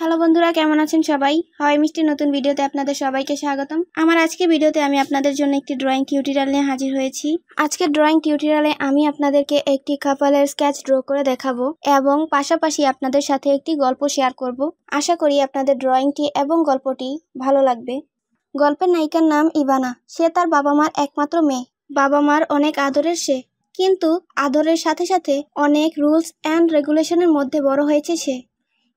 Hello বন্ধুরা, কেমন আছেন সবাই? হয় মিষ্টি নতুন ভিডিওতে আপনাদের সবাইকে স্বাগতম। আমার আজকে ভিডিওতে আমি আপনাদের জন্য একটি ড্রয়িং টিউটোরিয়াল নিয়ে হাজির হয়েছি। আজকে ড্রয়িং টিউটোরিয়ালে আমি আপনাদেরকে একটি কাপালের স্কেচ ড্র করে দেখাবো এবং পাশাপাশি আপনাদের সাথে একটি গল্প শেয়ার করব। আশা করি আপনাদের ড্রয়িংটি এবং গল্পটি ভালো লাগবে। গল্পের নায়িকার নাম ইবানা সে তার বাবা মার একমাত্র মেয়ে। বাবা মার অনেক আদরের সে। কিন্তু আদরের সাথে সাথে অনেক রুলস অ্যান্ড রেগুলেশনের মধ্যে বড় হয়েছে সে।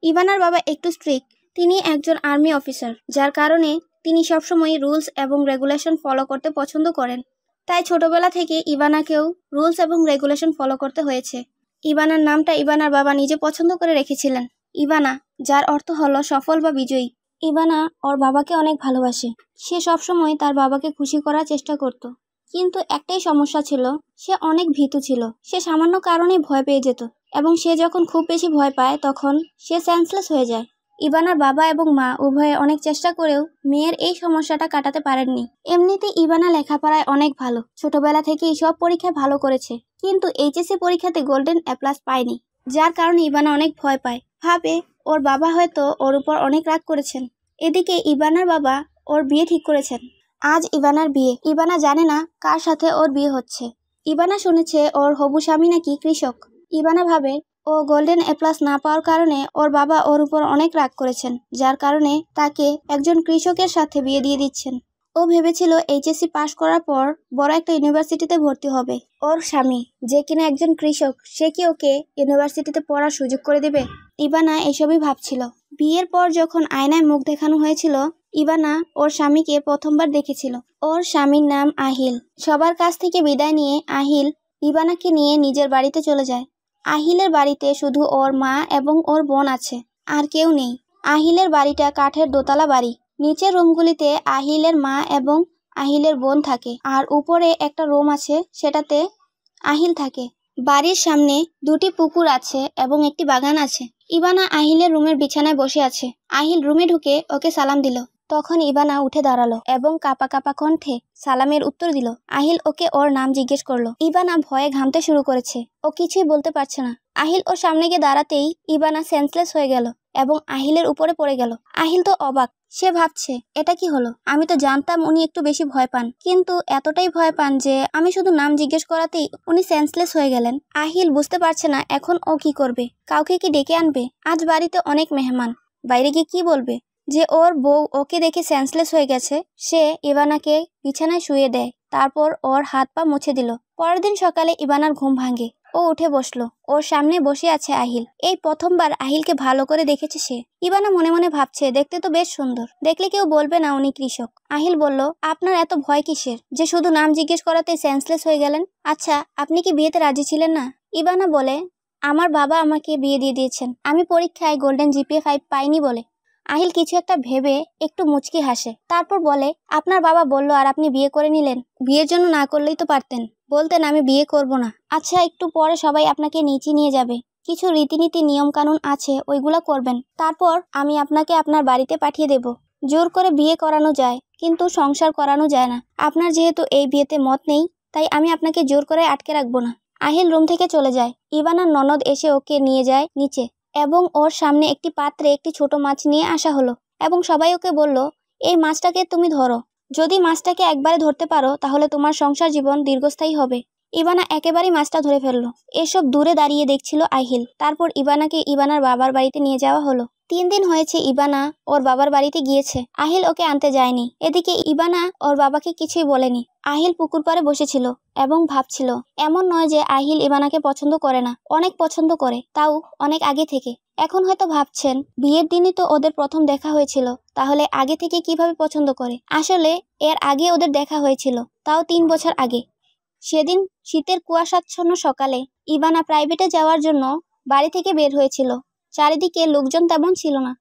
ইভানার বাবা একটু স্ট্রিক্ট তিনি একজন আর্মি অফিসার যার কারণে তিনি সবসময় রুলস এবং রেগুলেশন ফলো করতে পছন্দ করেন। তাই ছোটবেলা থেকে ইভানাকেও রুলস এবং রেগুলেশন ফলো করতে হয়েছে। ইভানার নামটা ইভানার বাবা নিজে পছন্দ করে রেখেছিলেন। ইভানা, যার অর্থ হলো সফল বা বিজয়ী। ইভানা ওর বাবাকে অনেক ভালোবাসে। সে সবসময় তার বাবাকে খুশি করার চেষ্টা করত। কিন্তু একটাই সমস্যা ছিল, সে অনেক ভীতু ছিল। সে সামান্য কারণেই ভয় পেয়ে যেত। এবং সে যখন খুব বেশি ভয় পায়, তখন সে সেন্সলেস হয়ে যায়। ইবানার বাবা এবং মা উভয়ে অনেক চেষ্টা করেও মেয়ের এই সমস্যাটা কাটাতে পারেননি। এমনিতে ইবানা লেখাপড়ায় অনেক ভালো। ছোটবেলা থেকেই সব পরীক্ষায় ভালো করেছে। কিন্তু এইচএসসি পরীক্ষাতে গোল্ডেন অ্যাপ্লাস পায়নি, যার কারণে ইবানা অনেক ভয় পায়। ভাবে, ওর বাবা হয়তো ওর উপর অনেক রাগ করেছেন। এদিকে ইবানার বাবা ওর বিয়ে ঠিক করেছেন। আজ ইবানার বিয়ে। ইবানা জানে না কার সাথে ওর বিয়ে হচ্ছে। ইবানা শুনেছে ওর হবু স্বামী নাকি কৃষক। ইবানা ভাবে, ও গোল্ডেন এ প্লাস না পাওয়ার কারণে ওর বাবা ওর উপর অনেক রাগ করেছেন, যার কারণে তাকে একজন কৃষকের সাথে বিয়ে দিয়ে দিচ্ছেন। ও ভেবেছিল এইচএসসি পাশ করার পর বড় একটা ইউনিভার্সিটিতে ভর্তি হবে। ওর স্বামী, যে কিনা একজন কৃষক, সে কি ওকে ইউনিভার্সিটিতে পড়ার সুযোগ করে দেবে? ইবানা এসবই ভাবছিল। বিয়ের পর যখন আয়নায় মুখ দেখানো হয়েছিল, ইবানা ওর স্বামীকে প্রথমবার দেখেছিল। ওর স্বামীর নাম আহিল। সবার কাছ থেকে বিদায় নিয়ে আহিল ইবানাকে নিয়ে নিজের বাড়িতে চলে যায়। আহিলের বাড়িতে শুধু ওর মা এবং ওর বোন আছে, আর কেউ নেই। আহিলের বাড়িটা কাঠের দোতলা বাড়ি। নিচের রুমগুলিতে আহিলের মা এবং আহিলের বোন থাকে, আর উপরে একটা রুম আছে, সেটাতে আহিল থাকে। বাড়ির সামনে দুটি পুকুর আছে এবং একটি বাগান আছে। ইবানা আহিলের রুমের বিছানায় বসে আছে। আহিল রুমে ঢুকে ওকে সালাম দিল। তখন ইবানা উঠে দাঁড়াল এবং কাপা কাপা কণ্ঠে সালামের উত্তর দিল, আহিল ওকে ওর নাম জিজ্ঞেস করল। ইবানা ভয়ে ঘামতে শুরু করেছে। ও কিছুই বলতে পারছে না। আহিল ওর সামনে গিয়ে দাঁড়াতেই ইবানা সেন্সলেস হয়ে গেল এবং আহিলের উপরে পড়ে গেল। আহিল তো অবাক, সে ভাবছে, এটা কি হলো? আমি তো জানতাম উনি একটু বেশি ভয় পান। কিন্তু এতটাই ভয় পান যে আমি শুধু নাম জিজ্ঞেস করাতেই উনি সেন্সলেস হয়ে গেলেন। আহিল বুঝতে পারছে না এখন ও কি করবে। কাউকে কি ডেকে আনবে? আজ বাড়িতে অনেক মেহমান। বাইরে গিয়ে কি বলবে? যে ওর বউ ওকে দেখে সেন্সলেস হয়ে গেছে, সে ইবানাকে বিছানায় শুয়ে দেয়। তারপর ওর হাত পা মুছে দিল। পরের দিন সকালে ইবানার ঘুম ভাঙে। ও উঠে বসল। ওর সামনে বসে আছে আহিল। এই প্রথমবার আহিলকে ভালো করে দেখেছে সে। ইবানা মনে মনে ভাবছে, দেখতে তো বেশ সুন্দর। দেখলে কেউ বলবে না উনি কৃষক। আহিল বলল, আপনার এত ভয় কিসের? যে শুধু নাম জিজ্ঞেস করাতে সেন্সলেস হয়ে গেলেন? আচ্ছা আপনি কি বিয়েতে রাজি ছিলেন না? ইবানা বলে, আমার বাবা আমাকে বিয়ে দিয়ে দিয়েছেন। আমি পরীক্ষায় গোল্ডেন জিপিএ ফাইভ পাইনি বলে। আহিল কিছু একটা ভেবে একটু মুচকি হাসে। তারপর বলে, আপনার বাবা বলল আর আপনি বিয়ে করে নিলেন। বিয়ের জন্য না করলেই তো পারতেন। বলতেন আমি বিয়ে করব না। আচ্ছা একটু পরে সবাই আপনাকে নিচে নিয়ে যাবে। কিছু রীতিনীতি, নিয়মকানুন আছে, ওইগুলো করবেন। তারপর আমি আপনাকে আপনার বাড়িতে পাঠিয়ে দেব। জোর করে বিয়ে করানো যায়, কিন্তু সংসার করানো যায় না। আপনার যেহেতু এই বিয়েতে মত নেই, তাই আমি আপনাকে জোর করে আটকে রাখব না। আহিল রুম থেকে চলে যায়। ইবানার ননদ এসে ওকে নিয়ে যায় নিচে। এবং ওর সামনে একটি পাত্রে একটি ছোট মাছ নিয়ে আসা হলো এবং সবাই ওকে বলল, এই মাছটাকে তুমি ধরো। যদি মাছটাকে একবারে ধরতে পারো, তাহলে তোমার সংসার জীবন দীর্ঘস্থায়ী হবে। ইবানা একেবারেই মাছটা ধরে ফেলল। এসব দূরে দাঁড়িয়ে দেখছিল আহিল। তারপর ইবানাকে ইবানার বাবার বাড়িতে নিয়ে যাওয়া হলো। তিন দিন হয়েছে ইবানা ওর বাবার বাড়িতে গিয়েছে। আহিল ওকে আনতে যায়নি। এদিকে ইবানা ওর বাবাকে কিছুই বলেনি। আহিল পুকুর পাড়ে বসেছিল এবং ভাবছিল, এমন নয় যে আহিল ইবানাকে পছন্দ করে না। অনেক পছন্দ করে, তাও অনেক আগে থেকে। এখন হয়তো ভাবছেন, বিয়ের দিনই তো ওদের প্রথম দেখা হয়েছিল। তাহলে আগে থেকে কীভাবে পছন্দ করে? আসলে এর আগে ওদের দেখা হয়েছিল, তাও তিন বছর আগে। সেদিন শীতের কুয়াশাচ্ছন্ন সকালে ইবানা প্রাইভেটে যাওয়ার জন্য বাড়ি থেকে বের হয়েছিল। চারিদিকে লোকজন তেমন ছিল না।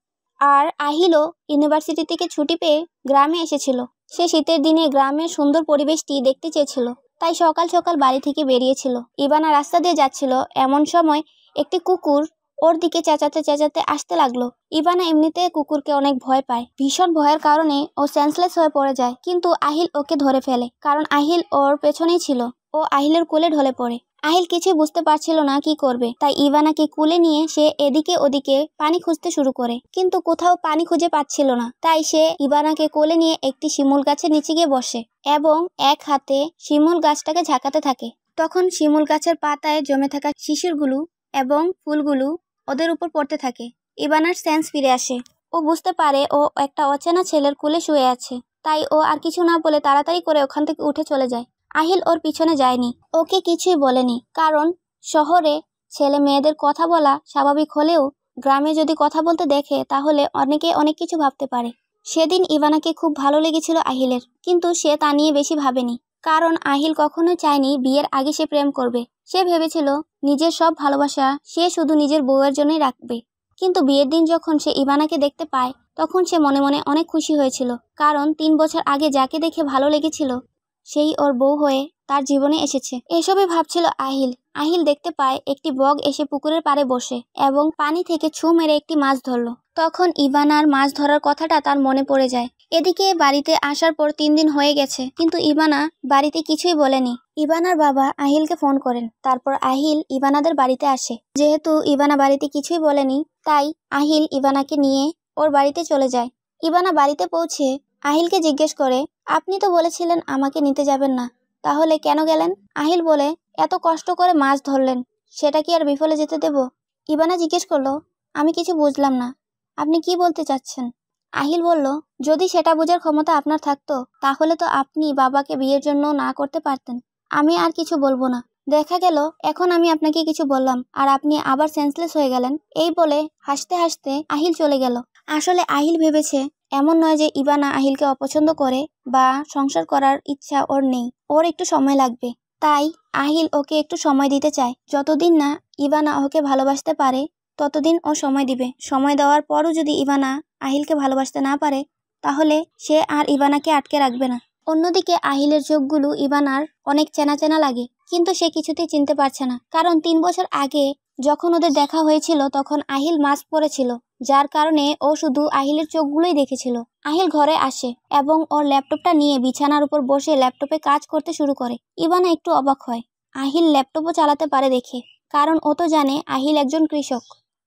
আর আহিলও ইউনিভার্সিটি থেকে ছুটি পেয়ে গ্রামে এসেছিল। সে শীতের দিনে গ্রামের সুন্দর পরিবেশটি দেখতে চেয়েছিল, তাই সকাল সকাল বাড়ি থেকে বেরিয়েছিল। ইবানা রাস্তা দিয়ে যাচ্ছিল, এমন সময় একটি কুকুর ওর দিকে চেঁচাতে চেঁচাতে আসতে লাগল। ইবানা এমনিতে কুকুরকে অনেক ভয় পায়। ভীষণ ভয়ের কারণে ও সেন্সলেস হয়ে পড়ে যায়, কিন্তু আহিল ওকে ধরে ফেলে, কারণ আহিল ওর পেছনেই ছিল। ও আহিলের কোলে ঢলে পড়ে। আহিল কিছুই বুঝতে পারছিল না কি করবে। তাই ইভানাকে কুলে নিয়ে সে এদিকে ওদিকে পানি খুঁজতে শুরু করে। কিন্তু কোথাও পানি খুঁজে পাচ্ছিল না। তাই সে ইভানাকে কোলে নিয়ে একটি শিমুল গাছের নিচে গিয়ে বসে এবং এক হাতে শিমুল গাছটাকে ঝাঁকাতে থাকে। তখন শিমুল গাছের পাতায় জমে থাকা শিশিরগুলো এবং ফুলগুলো ওদের উপর পড়তে থাকে। ইবানার সেন্স ফিরে আসে। ও বুঝতে পারে ও একটা অচেনা ছেলের কুলে শুয়ে আছে। তাই ও আর কিছু না বলে তাড়াতাড়ি করে ওখান থেকে উঠে চলে যায়। আহিল ওর পিছনে যায়নি। ওকে কিছুই বলেনি, কারণ শহরে ছেলে মেয়েদের কথা বলা স্বাভাবিক হলেও গ্রামে যদি কথা বলতে দেখে, তাহলে অনেকে অনেক কিছু ভাবতে পারে। সেদিন ইভানাকে খুব ভালো লেগেছিল আহিলের, কিন্তু সে তা নিয়ে বেশি ভাবেনি। কারণ আহিল কখনোই চায়নি বিয়ের আগে সে প্রেম করবে। সে ভেবেছিল নিজের সব ভালোবাসা সে শুধু নিজের বউয়ের জন্যই রাখবে। কিন্তু বিয়ের দিন যখন সে ইভানাকে দেখতে পায়, তখন সে মনে মনে অনেক খুশি হয়েছিল। কারণ তিন বছর আগে যাকে দেখে ভালো লেগেছিল সেই ওর বউ হয়ে তার জীবনে এসেছে। এসবে ভাবছিল আহিল। আহিল দেখতে পায় একটি বগ এসে পুকুরের পাড়ে বসে এবং পানি থেকে ছু মেরে একটি মাছ ধরলো। তখন ইভানার মাছ ধরার কথাটা তার মনে পড়ে যায়। এদিকে বাড়িতে আসার পর তিন দিন হয়ে গেছে, কিন্তু ইবানা বাড়িতে কিছুই বলেনি। ইবানার বাবা আহিলকে ফোন করেন। তারপর আহিল ইবানাদের বাড়িতে আসে। যেহেতু ইবানা বাড়িতে কিছুই বলেনি, তাই আহিল ইবানাকে নিয়ে ওর বাড়িতে চলে যায়। ইবানা বাড়িতে পৌঁছে আহিলকে জিজ্ঞেস করে আপনি তো বলেছিলেন আমাকে নিতে যাবেন না। তাহলে কেন গেলেন? আহিল বলে, এত কষ্ট করে মাছ ধরলেন, সেটা কি আর বিফলে যেতে দেব? ইবানা জিজ্ঞেস করল, আমি কিছু বুঝলাম না, আপনি কি বলতে চাচ্ছেন? আহিল বলল, যদি সেটা বোঝার ক্ষমতা আপনার থাকতো, তাহলে তো আপনি বাবাকে বিয়ের জন্য না করতে পারতেন। আমি আর কিছু বলব না। দেখা গেল, এখন আমি আপনাকে কিছু বললাম, আর আপনি আবার সেন্সলেস হয়ে গেলেন। এই বলে হাসতে হাসতে আহিল চলে গেল। আসলে আহিল ভেবেছে, এমন নয় যে ইবানা আহিলকে অপছন্দ করে বা সংসার করার ইচ্ছা ওর নেই। ওর একটু সময় লাগবে। তাই আহিল ওকে একটু সময় দিতে চায়। যতদিন না ইবানা ওকে ভালোবাসতে পারে, ততদিন ও সময় দিবে। সময় দেওয়ার পরও যদি ইবানা আহিলকে ভালোবাসতে না পারে, তাহলে সে আর ইবানাকে আটকে রাখবে না। অন্যদিকে আহিলের চোখগুলো ইবানার অনেক চেনা চেনা লাগে, কিন্তু সে কিছুতেই চিনতে পারছে না। কারণ তিন বছর আগে যখন ওদের দেখা হয়েছিল, তখন আহিল মাস্ক পরেছিল, যার কারণে ও শুধু আহিলের চোখগুলোই দেখেছিল। আহিল ঘরে আসে এবং ওর ল্যাপটপটা নিয়ে বিছানার উপর বসে ল্যাপটপে কাজ করতে শুরু করে। ইবানা একটু অবাক হয়। আহিল ল্যাপটপও চালাতে পারে দেখে, কারণ ও তো জানে আহিল একজন কৃষক।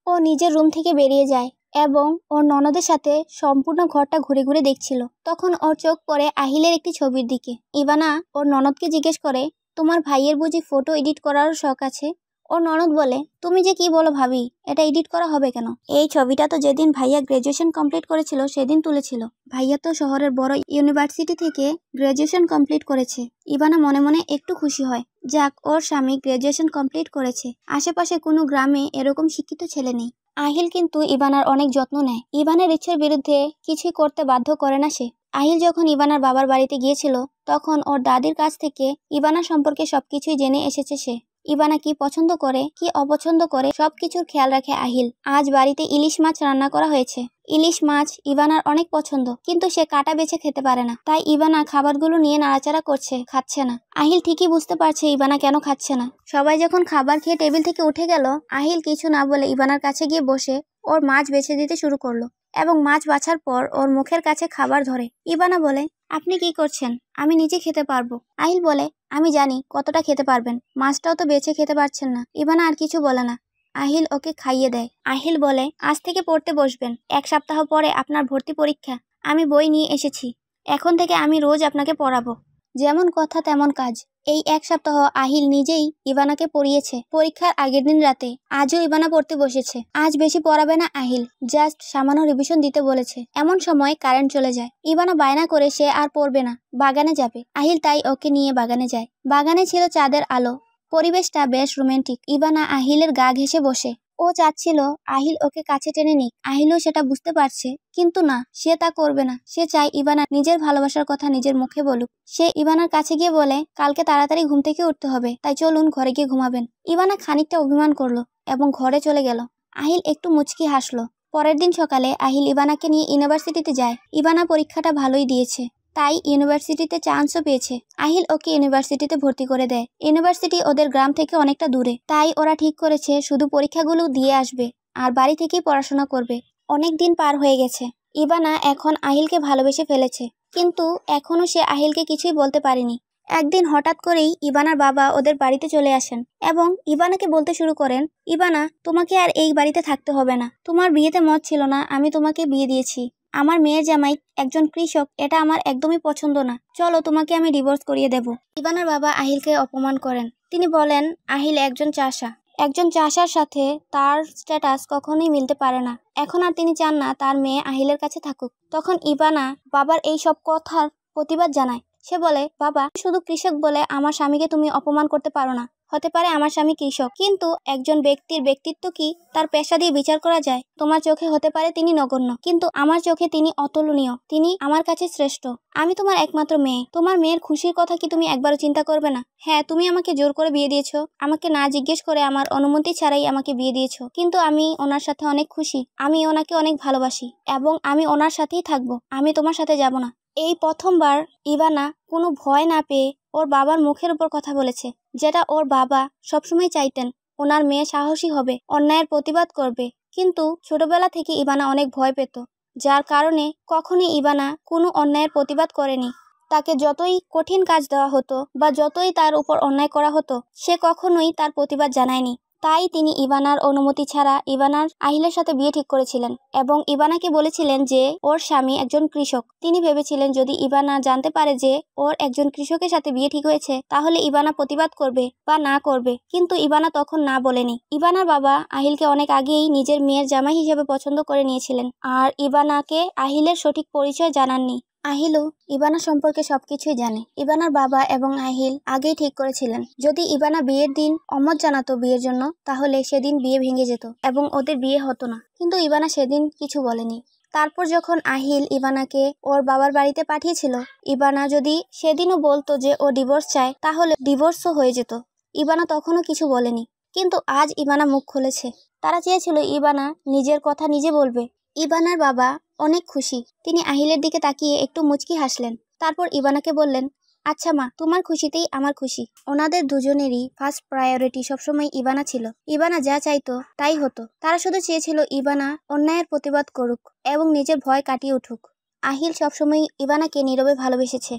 ও নিজের রুম থেকে বেরিয়ে যায় এবং ওর ননদের সাথে সম্পূর্ণ ঘরটা ঘুরে ঘুরে দেখছিল। তখন ওর চোখ পড়ে আহিলের একটি ছবির দিকে। ইবানা ওর ননদকে জিজ্ঞেস করে, তোমার ভাইয়ের বুঝি ফটো এডিট করারও শখ আছে? ওর ননদ বলে, তুমি যে কি বলো ভাবি, এটা এডিট করা হবে কেন? এই ছবিটা তো যেদিন ভাইয়া গ্রাজুয়েশন কমপ্লিট করেছিল, সেদিন তুলেছিল। ভাইয়া তো শহরের বড় ইউনিভার্সিটি থেকে গ্রাজুয়েশন কমপ্লিট করেছে। ইবানা মনে মনে একটু খুশি হয়। যাক, ওর স্বামী গ্রাজুয়েশন কমপ্লিট করেছে। আশেপাশে কোনো গ্রামে এরকম শিক্ষিত ছেলে নেই। আহিল কিন্তু ইবানার অনেক যত্ন নেয়। ইবানের ইচ্ছের বিরুদ্ধে কিছুই করতে বাধ্য করে না সে। আহিল যখন ইবানার বাবার বাড়িতে গিয়েছিল, তখন ওর দাদির কাছ থেকে ইবানা সম্পর্কে সবকিছুই জেনে এসেছে সে। ইবানা কি পছন্দ করে, কি অপছন্দ করে, সবকিছুর খেয়াল রাখে আহিল। আজ বাড়িতে ইলিশ মাছ রান্না করা হয়েছে। ইলিশ মাছ ইবানার অনেক পছন্দ, কিন্তু সে কাটা বেছে খেতে পারে না। তাই ইবানা খাবারগুলো নিয়ে নাড়াচাড়া করছে, খাচ্ছে না। আহিল ঠিকই বুঝতে পারছে ইবানা কেন খাচ্ছে না। সবাই যখন খাবার খেয়ে টেবিল থেকে উঠে গেল, আহিল কিছু না বলে ইবানার কাছে গিয়ে বসে ওর মাছ বেছে দিতে শুরু করল। এবং মাছ বাছার পর ওর মুখের কাছে খাবার ধরে। ইবানা বলে, আপনি কি করছেন? আমি নিজে খেতে পারব। আহিল বলে, আমি জানি কতটা খেতে পারবেন। মাছটাও তো বেছে খেতে পারছেন না। ইবানা আর কিছু বলে না। আহিল ওকে খাইয়ে দেয়। আহিল বলে, আজ থেকে পড়তে বসবেন। এক সপ্তাহ পরে আপনার ভর্তি পরীক্ষা। আমি বই নিয়ে এসেছি। এখন থেকে আমি রোজ আপনাকে পড়াবো। যেমন কথা তেমন কাজ। এই এক সপ্তাহ আহিল নিজেই ইভানাকে পড়িয়েছে। পরীক্ষার আগের দিন রাতে আজও ইভানা পড়তে বসেছে। আজ বেশি পড়াবে না আহিল, জাস্ট সামান্য রিভিশন দিতে বলেছে। এমন সময় কারেন্ট চলে যায়। ইভানা বায়না করে সে আর পড়বে না, বাগানে যাবে। আহিল তাই ওকে নিয়ে বাগানে যায়। বাগানে ছিল চাঁদের আলো। পরিবেশটা বেশ রোমান্টিক ইভানা আহিলের গা ঘেসে বসে। ও চাচ্ছিল, আহিল ওকে কাছে টেনে নিক। আহিলও সেটা বুঝতে পারছে, কিন্তু না, সে তা করবে না। সে চায় ইবানা নিজের ভালোবাসার কথা নিজের মুখে বলুক। সে ইবানার কাছে গিয়ে বলে, কালকে তাড়াতাড়ি ঘুম থেকে উঠতে হবে, তাই চলুন ঘরে গিয়ে ঘুমাবেন। ইবানা খানিকটা অভিমান করল এবং ঘরে চলে গেল। আহিল একটু মুচকি হাসলো। পরের দিন সকালে আহিল ইবানাকে নিয়ে ইউনিভার্সিটিতে যায়। ইবানা পরীক্ষাটা ভালোই দিয়েছে। তাই ইউনিভার্সিটিতে চান্সও পেয়েছে। আহিল ওকে ইউনিভার্সিটিতে ভর্তি করে দেয়। ইউনিভার্সিটি ওদের গ্রাম থেকে অনেকটা দূরে। তাই ওরা ঠিক করেছে, শুধু পরীক্ষাগুলো দিয়ে আসবে আর বাড়ি থেকেই পড়াশোনা করবে। অনেক দিন পার হয়ে গেছে। ইবানা এখন আহিলকে ভালোবেসে ফেলেছে। কিন্তু এখনও সে আহিলকে কিছুই বলতে পারেনি। একদিন হঠাৎ করেই ইবানার বাবা ওদের বাড়িতে চলে আসেন এবং ইবানাকে বলতে শুরু করেন ইবানা তোমাকে আর এই বাড়িতে থাকতে হবে না। তোমার বিয়েতে মত ছিল না, আমি তোমাকে বিয়ে দিয়েছি। আমার মেয়ে জামাই একজন কৃষক, এটা আমার একদমই পছন্দ না। চলো তোমাকে আমি ডিভোর্স করিয়ে দেব। ইবানার বাবা আহিলকে অপমান করেন। তিনি বলেন, আহিল একজন চাষা। একজন চাষার সাথে তার স্ট্যাটাস কখনোই মিলতে পারে না। এখন আর তিনি চান না তার মেয়ে আহিলের কাছে থাকুক। তখন ইবানা বাবার এই সব কথার প্রতিবাদ জানায়। সে বলে, বাবা শুধু কৃষক বলে আমার স্বামীকে তুমি অপমান করতে পারো না। হতে পারে আমার স্বামী কৃষক। কিন্তু একজন ব্যক্তির ব্যক্তিত্ব কি তার পেশা দিয়ে বিচার করা যায়? তোমার চোখে হতে পারে তিনি নগণ্য। কিন্তু আমার চোখে তিনি অতুলনীয়। তিনি আমার কাছে শ্রেষ্ঠ। আমি তোমার একমাত্র মেয়ে। তোমার মেয়ের খুশির কথা কি তুমি একবারও চিন্তা করবে না? হ্যাঁ তুমি আমাকে জোর করে বিয়ে দিয়েছ। আমাকে না জিজ্ঞেস করে আমার অনুমতি ছাড়াই আমাকে বিয়ে দিয়েছ। কিন্তু আমি ওনার সাথে অনেক খুশি। আমি ওনাকে অনেক ভালোবাসি। এবং আমি ওনার সাথেই থাকব। আমি তোমার সাথে যাব না। এই প্রথমবার ইভানা কোনো ভয় না পেয়ে ওর বাবার মুখের উপর কথা বলেছে, যেটা ওর বাবা সবসময় চাইতেন ওনার মেয়ে সাহসী হবে, অন্যায়ের প্রতিবাদ করবে। কিন্তু ছোটবেলা থেকে ইবানা অনেক ভয় পেত, যার কারণে কখনই ইবানা কোনো অন্যায়ের প্রতিবাদ করেনি। তাকে যতই কঠিন কাজ দেওয়া হতো বা যতই তার উপর অন্যায় করা হতো, সে কখনোই তার প্রতিবাদ জানায়নি। তাই তিনি ইভানার অনুমতি ছাড়া ইভানার আহিলের সাথে বিয়ে ঠিক করেছিলেন এবং ইভানাকে বলেছিলেন যে, ওর স্বামী একজন কৃষক। তিনি ভেবেছিলেন যদি ইভানা জানতে পারে যে, ওর একজন কৃষকের সাথে বিয়ে ঠিক হয়েছে, তাহলে ইভানা প্রতিবাদ করবে বা না করবে। কিন্তু ইভানা তখন না বলেনি। ইভানার বাবা আহিলকে অনেক আগেই নিজের মেয়ের জামাই হিসেবে পছন্দ করে নিয়েছিলেন। আর ইভানাকে আহিলের সঠিক পরিচয় জানাননি। আহিলও ইবানা সম্পর্কে সবকিছুই জানে। ইবানার বাবা এবং আহিল আগেই ঠিক করেছিলেন। যদি ইবানা বিয়ের দিন অমত জানাতো বিয়ের জন্য, তাহলে সেদিন বিয়ে ভেঙে যেত এবং ওদের বিয়ে হতো না। কিন্তু ইবানা সেদিন কিছু বলেনি। তারপর যখন আহিল ইবানাকে ওর বাবার বাড়িতে পাঠিয়েছিল, ইবানা যদি সেদিনও বলতো যে ও ডিভোর্স চায়, তাহলে ডিভোর্সও হয়ে যেত। ইবানা তখনও কিছু বলেনি। কিন্তু আজ ইবানা মুখ খুলেছে। তারা চেয়েছিল ইবানা নিজের কথা নিজে বলবে। ইবানার বাবা অনেক খুশি। তিনি আহিলের দিকে তাকিয়ে একটু মুচকি হাসলেন। তারপর ইবানাকে বললেন আচ্ছা মা, তোমার খুশিতেই আমার খুশি। ওনাদের দুজনেরই ফার্স্ট প্রায়োরিটি সবসময় ইবানা ছিল। ইবানা যা চাইতো, তাই হতো। তারা শুধু চেয়েছিল ইবানা অন্যায়ের প্রতিবাদ করুক এবং নিজের ভয় কাটিয়ে উঠুক। আহিল সবসময় ইবানাকে নীরবে ভালোবেসেছে।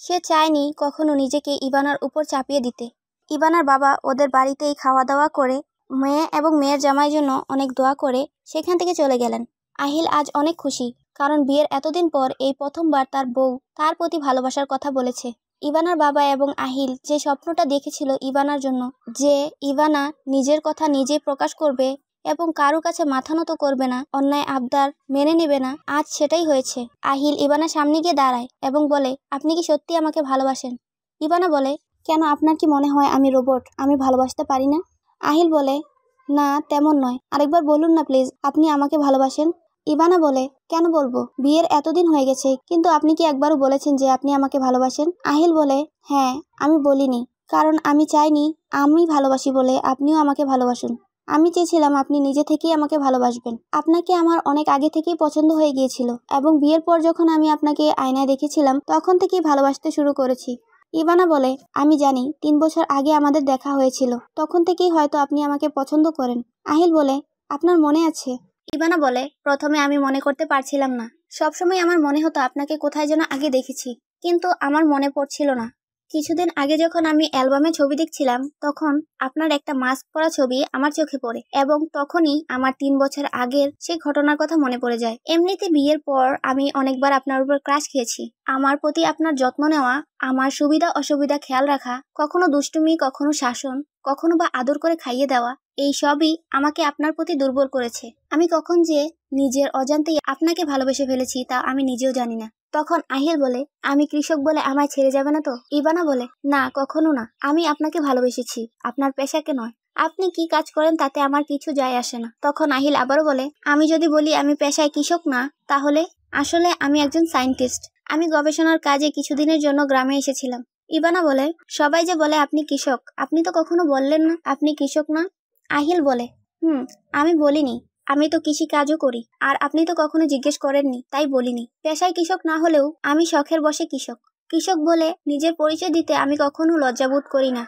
সে চায়নি কখনো নিজেকে ইবানার উপর চাপিয়ে দিতে। ইবানার বাবা ওদের বাড়িতেই খাওয়া দাওয়া করে, মেয়ে এবং মেয়ের জামাইয়ের জন্য অনেক দোয়া করে সেখান থেকে চলে গেলেন। আহিল আজ অনেক খুশি, কারণ বিয়ের এতদিন পর এই প্রথমবার তার বউ তার প্রতি ভালোবাসার কথা বলেছে। ইভানার বাবা এবং আহিল যে স্বপ্নটা দেখেছিল ইভানার জন্য, যে ইভানা নিজের কথা নিজে প্রকাশ করবে এবং কারও কাছে মাথা নত করবে না, অন্যায় আবদার মেনে নেবে না, আজ সেটাই হয়েছে। আহিল ইভানার সামনে গিয়ে দাঁড়ায় এবং বলে, আপনি কি সত্যি আমাকে ভালোবাসেন? ইবানা বলে, কেন আপনার কি মনে হয় আমি রোবট? আমি ভালোবাসতে পারি না? আহিল বলে, না, তেমন নয়। আরেকবার বলুন না প্লিজ, আপনি আমাকে ভালোবাসেন? ইবানা বলে, কেন বলব? বিয়ের এতদিন হয়ে গেছে, কিন্তু আপনি কি একবারও বলেছেন যে আপনি আমাকে ভালোবাসেন? আহিল বলে হ্যাঁ আমি বলিনি, কারণ আমি চাইনি আমি ভালোবাসি বলে আপনিও আমাকে ভালোবাসুন। আমি চেয়েছিলাম আপনি নিজে থেকেই আমাকে ভালোবাসবেন। আপনাকে আমার অনেক আগে থেকেই পছন্দ হয়ে গিয়েছিল এবং বিয়ের পর যখন আমি আপনাকে আয়নায় দেখেছিলাম, তখন থেকেই ভালোবাসতে শুরু করেছি। ইবানা বলে, আমি জানি, তিন বছর আগে আমাদের দেখা হয়েছিল, তখন থেকেই হয়তো আপনি আমাকে পছন্দ করেন। আহিল বলে, আপনার মনে আছে? ইবানা বলে, প্রথমে আমি মনে করতে পারছিলাম না। সবসময় আমার মনে হতো আপনাকে কোথায় যেন আগে দেখেছি, কিন্তু আমার মনে পড়ছিল না। কিছুদিন আগে যখন আমি অ্যালবামে ছবি দেখছিলাম, তখন আপনার একটা মাস্ক পরা ছবি আমার চোখে পড়ে এবং তখনই আমার তিন বছর আগের সেই ঘটনার কথা মনে পড়ে যায়। এমনিতে বিয়ের পর আমি অনেকবার আপনার উপর ক্রাশ খেয়েছি। আমার প্রতি আপনার যত্ন নেওয়া, আমার সুবিধা অসুবিধা খেয়াল রাখা, কখনো দুষ্টুমি, কখনো শাসন, কখনো বা আদর করে খাইয়ে দেওয়া এই সবই আমাকে আপনার প্রতি দুর্বল করেছে। আমি কখন যে নিজের অজান্তেই আপনাকে ভালোবেসে ফেলেছি তা আমি নিজেও জানি না। তখন আহিল বলে, আমি কৃষক বলে আমায় ছেড়ে যাবে না তো? ইবানা বলে, না, কখনো না। আমি আপনাকে ভালোবেসেছি, আপনার পেশাকে নয়। আপনি কি কাজ করেন তাতে আমার কিছু যায় আসে না। তখন আহিল আবারও বলে, আমি যদি বলি আমি পেশায় কৃষক না, তাহলে? আসলে আমি একজন সায়েন্টিস্ট। আমি গবেষণার কাজে কিছুদিনের জন্য গ্রামে এসেছিলাম। ইবানা বলে, সবাই যে বলে আপনি কৃষক, আপনি তো কখনো বললেন না আপনি কৃষক না? আহিল বলে, হুম, আমি বলিনি। আমি তো কৃষি কাজও করি। আর আপনি তো কখনো জিজ্ঞেস করেননি, তাই বলিনি। পেশায় কৃষক না হলেও আমি শখের বসে কৃষক। কৃষক বলে নিজের পরিচয় দিতে আমি কখনো লজ্জাবোধ করি না,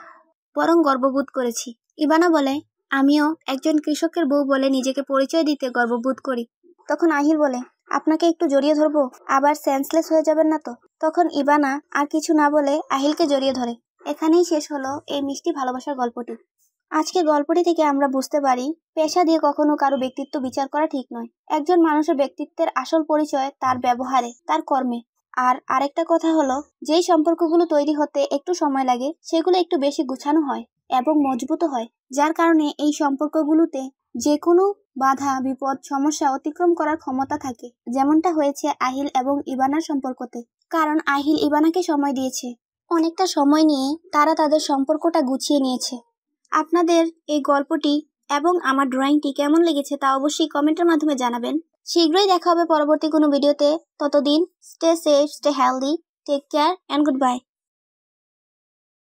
বরং গর্ববোধ করেছি। ইবানা বলে, আমিও একজন কৃষকের বউ বলে নিজেকে পরিচয় দিতে গর্ববোধ করি। তখন আহিল বলে, আপনাকে একটু জড়িয়ে ধরবো? আবার সেন্সলেস হয়ে যাবেন না তো? তখন ইবানা আর কিছু না বলে আহিলকে জড়িয়ে ধরে। এখানেই শেষ হলো এই মিষ্টি ভালোবাসার গল্পটি। আজকে গল্পটি থেকে আমরা বুঝতে পারি, পেশা দিয়ে কখনো কারও ব্যক্তিত্ব বিচার করা ঠিক নয়। একজন মানুষের ব্যক্তিত্বের আসল পরিচয় তার ব্যবহারে, তার কর্মে। আর আরেকটা কথা হলো, যেই সম্পর্কগুলো তৈরি হতে একটু সময় লাগে, সেগুলো একটু বেশি গুছানো হয় এবং মজবুত হয়, যার কারণে এই সম্পর্কগুলোতে যে কোনো বাধা, বিপদ, সমস্যা অতিক্রম করার ক্ষমতা থাকে। যেমনটা হয়েছে আহিল এবং ইবানার সম্পর্কতে। কারণ আহিল ইবানাকে সময় দিয়েছে। অনেকটা সময় নিয়ে তারা তাদের সম্পর্কটা গুছিয়ে নিয়েছে। আপনাদের এই গল্পটি এবং আমার ড্রয়িংটি কেমন লেগেছে তা অবশ্যই কমেন্টের মাধ্যমে জানাবেন। শীঘ্রই দেখা হবে পরবর্তী কোনো ভিডিওতে ততদিন stay safe stay healthy take care and good bye